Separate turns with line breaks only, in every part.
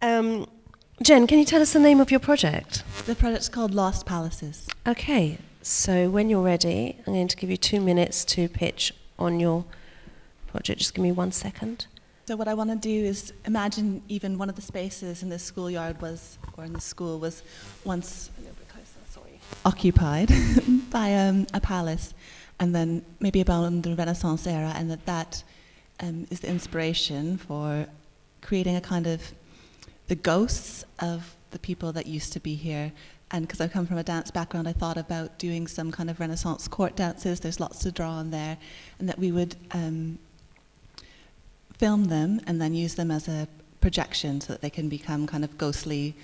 Um, Jen, can you tell us the name of your project?
The project's called Lost Palaces.
Okay, so when you're ready, I'm going to give you two minutes to pitch on your project. Just give me one second.
So what I want to do is imagine even one of the spaces in this schoolyard was, or in the school was once occupied by um, a palace, and then maybe about the Renaissance era, and that that um, is the inspiration for creating a kind of the ghosts of the people that used to be here. And because I come from a dance background, I thought about doing some kind of Renaissance court dances. There's lots to draw on there, and that we would um, film them and then use them as a projection so that they can become kind of ghostly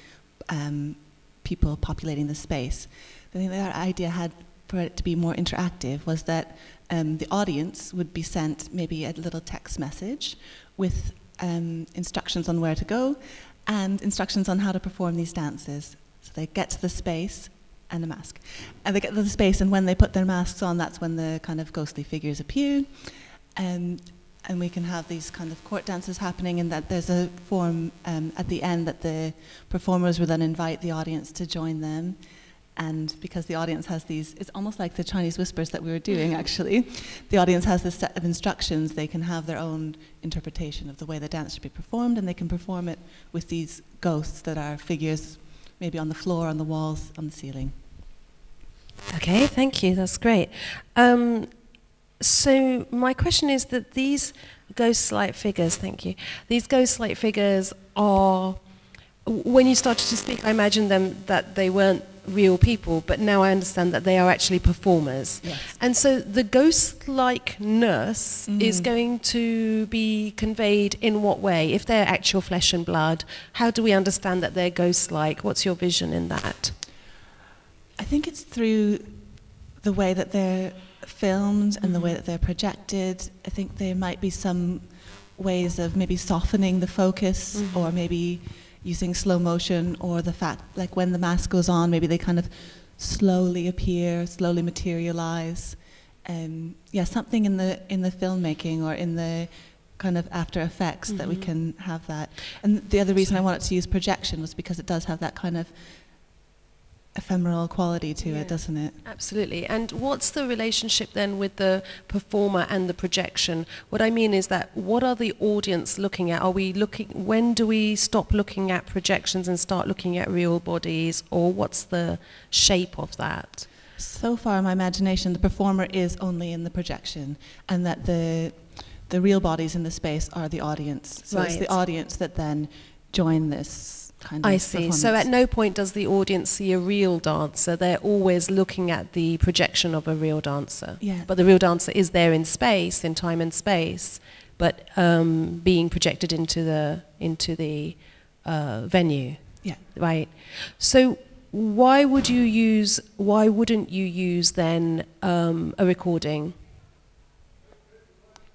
um, people populating the space. I think that idea had for it to be more interactive was that um, the audience would be sent maybe a little text message with um, instructions on where to go and instructions on how to perform these dances. So they get to the space and the mask. And they get to the space, and when they put their masks on, that's when the kind of ghostly figures appear. Um, and we can have these kind of court dances happening, and that there's a form um, at the end that the performers will then invite the audience to join them. And because the audience has these, it's almost like the Chinese whispers that we were doing mm-hmm. actually. The audience has this set of instructions, they can have their own interpretation of the way the dance should be performed, and they can perform it with these ghosts that are figures maybe on the floor, on the walls, on the ceiling.
Okay, thank you, that's great. Um, so my question is that these ghost-like figures, thank you, these ghost-like figures are, when you started to speak, I imagined them that they weren't real people, but now I understand that they are actually performers.
Yes.
And so the ghost-like nurse mm. is going to be conveyed in what way? If they're actual flesh and blood, how do we understand that they're ghost-like? What's your vision in that?
I think it's through the way that they're filmed and the way mm-hmm. that they're projected. I think there might be some ways of maybe softening the focus mm-hmm. or maybe using slow motion or the fact like when the mask goes on maybe they kind of slowly appear slowly materialize um, yeah something in the in the filmmaking or in the kind of after effects mm-hmm. that we mm-hmm. can have that and the other reason i wanted to use projection was because it does have that kind of ephemeral quality to yeah. it, doesn't it?
Absolutely. And what's the relationship then with the performer and the projection? What I mean is that what are the audience looking at? Are we looking when do we stop looking at projections and start looking at real bodies or what's the shape of that?
So far in my imagination the performer is only in the projection and that the the real bodies in the space are the audience. So right. it's the audience that then join this kind of
I see. So at no point does the audience see a real dancer. They're always looking at the projection of a real dancer.
Yeah.
But the real dancer is there in space, in time and space, but um, being projected into the into the uh, venue.
Yeah.
Right. So why would you use? Why wouldn't you use then um, a recording?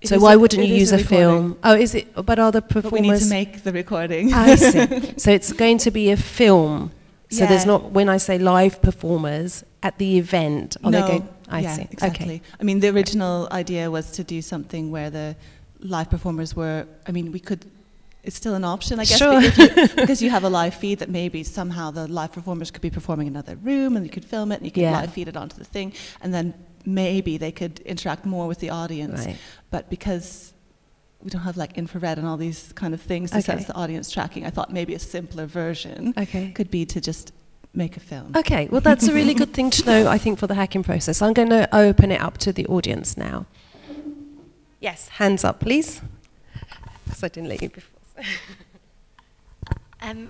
So why wouldn't you use a, a film? Oh, is it? But are the performers? But we
need to make the recording.
I see. So it's going to be a film. So yeah. there's not when I say live performers at the event.
Are
no,
they going? I yeah, see. Exactly. Okay. I mean, the original idea was to do something where the live performers were. I mean, we could. It's still an option, I guess,
sure.
because, you, because you have a live feed that maybe somehow the live performers could be performing in another room, and you could film it, and you could yeah. live feed it onto the thing, and then maybe they could interact more with the audience.
Right.
But because we don't have like infrared and all these kind of things to okay. sense the audience tracking, I thought maybe a simpler version
okay.
could be to just make a film.
Okay, well that's a really good thing to know, I think, for the hacking process. I'm going to open it up to the audience now. Yes, hands up, please. Because I didn't let you before.
um,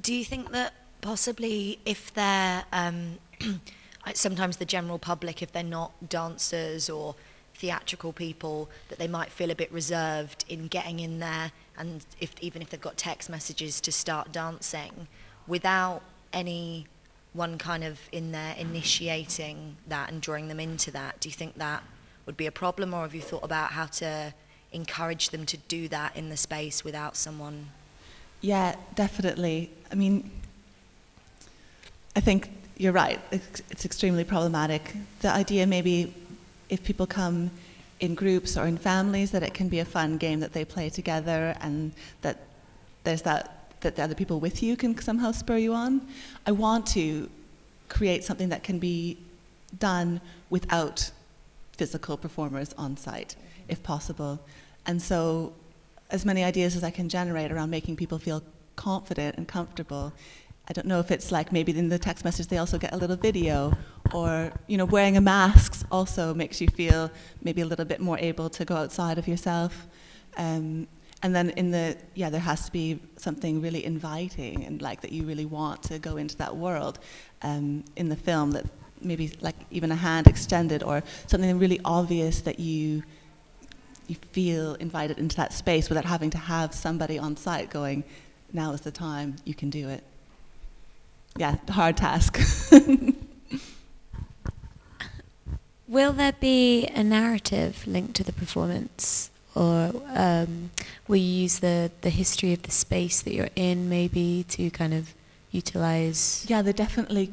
do you think that possibly if they're um, sometimes the general public, if they're not dancers or theatrical people, that they might feel a bit reserved in getting in there, and if, even if they've got text messages to start dancing, without any one kind of in there initiating that and drawing them into that, do you think that would be a problem, or have you thought about how to encourage them to do that in the space without someone?
Yeah, definitely. I mean, I think you're right. It's, it's extremely problematic. The idea maybe if people come in groups or in families that it can be a fun game that they play together and that there's that that the other people with you can somehow spur you on. I want to create something that can be done without physical performers on site, if possible. And so, as many ideas as I can generate around making people feel confident and comfortable. I don't know if it's like maybe in the text message they also get a little video, or you know, wearing a mask also makes you feel maybe a little bit more able to go outside of yourself. Um, and then in the yeah there has to be something really inviting and like that you really want to go into that world um, in the film that maybe like even a hand extended or something really obvious that you you feel invited into that space without having to have somebody on site going now is the time you can do it yeah hard task
will there be a narrative linked to the performance or um, will you use the, the history of the space that you're in maybe to kind of utilize?
Yeah, there definitely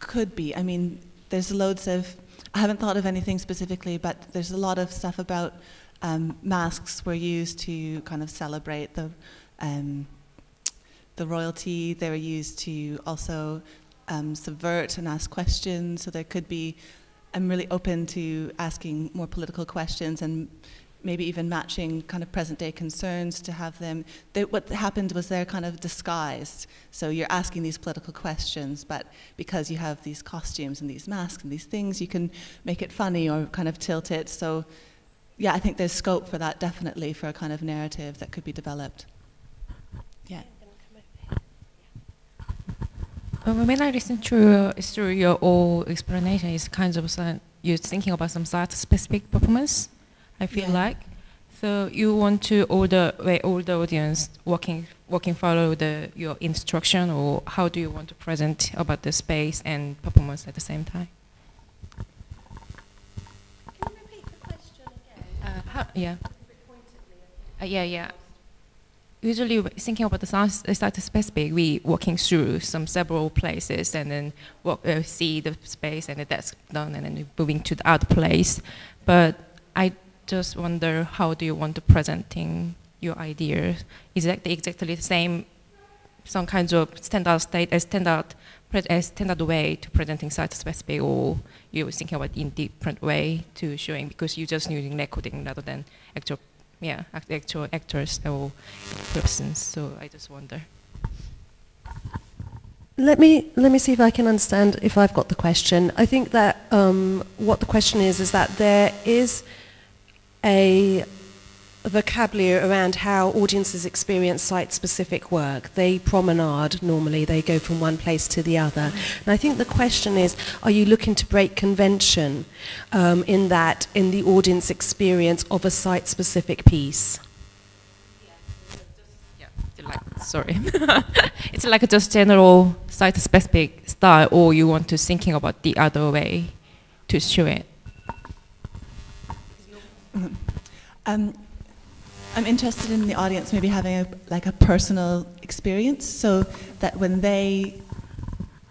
could be. I mean, there's loads of, I haven't thought of anything specifically, but there's a lot of stuff about um, masks were used to kind of celebrate the, um, the royalty. They were used to also um, subvert and ask questions. So there could be, I'm really open to asking more political questions and maybe even matching kind of present day concerns to have them. They, what happened was they're kind of disguised. So you're asking these political questions, but because you have these costumes and these masks and these things, you can make it funny or kind of tilt it. So yeah, I think there's scope for that definitely for a kind of narrative that could be developed. Yeah.
When I listen to through your whole explanation, it's kind of some, you're thinking about some site specific performance. I feel yeah. like. So you want to order the way all the audience working working follow the your instruction or how do you want to present about the space and performance at the same time?
Can you repeat the question again?
Uh, how, yeah. Uh, yeah, yeah. Usually, thinking about the site specific, we walking through some several places and then walk, uh, see the space and the desk done and then moving to the other place. But I just wonder how do you want to presenting your ideas? Is it exactly the same, some kinds of standard state, a standard, a standard way to presenting site specific, or you were thinking about in different way to showing because you're just using recording rather than actual, yeah, actual actors or persons. So I just wonder.
Let me let me see if I can understand if I've got the question. I think that um, what the question is is that there is a vocabulary around how audiences experience site-specific work. They promenade normally, they go from one place to the other. And I think the question is, are you looking to break convention um, in that, in the audience experience of a site-specific piece?
like, sorry. it's like just general site-specific style, or you want to thinking about the other way to show it?
Um, I'm interested in the audience maybe having a, like a personal experience, so that when they,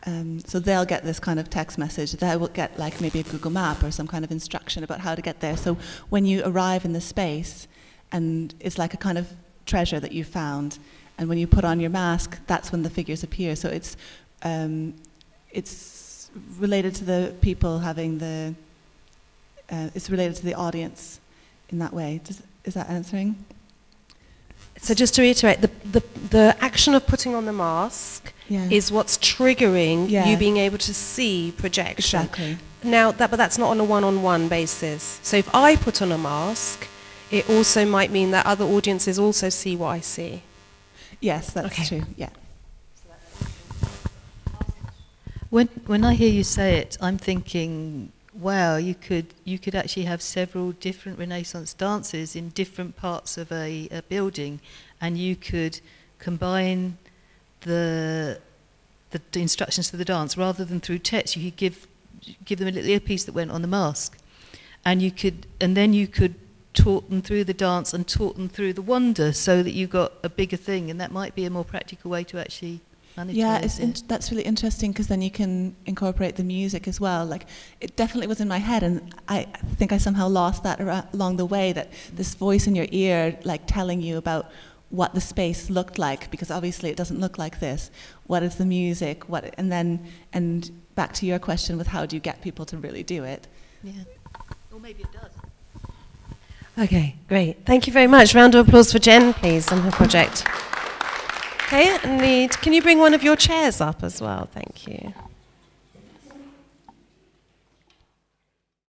um, so they'll get this kind of text message. They will get like maybe a Google Map or some kind of instruction about how to get there. So when you arrive in the space, and it's like a kind of treasure that you found, and when you put on your mask, that's when the figures appear. So it's um, it's related to the people having the. Uh, it's related to the audience in that way. Does, is that answering?
So just to reiterate, the, the, the action of putting on the mask yeah. is what's triggering yeah. you being able to see projection.
Exactly.
Now, that, but that's not on a one-on-one basis. So if I put on a mask, it also might mean that other audiences also see what I see.
Yes, that's okay. true. Yeah.
When when I hear you say it, I'm thinking wow, you could you could actually have several different Renaissance dances in different parts of a, a building, and you could combine the the instructions for the dance rather than through text. You could give give them a little earpiece that went on the mask, and you could and then you could talk them through the dance and talk them through the wonder, so that you got a bigger thing, and that might be a more practical way to actually
yeah, it's in, that's really interesting because then you can incorporate the music as well. Like, it definitely was in my head, and I think I somehow lost that along the way. That this voice in your ear, like telling you about what the space looked like because obviously it doesn't look like this. What is the music? What and then and back to your question with how do you get people to really do it?
Yeah. Or maybe it does.
Okay, great. Thank you very much. Round of applause for Jen, please, on her project. Okay, need, can you bring one of your chairs up as well? Thank you.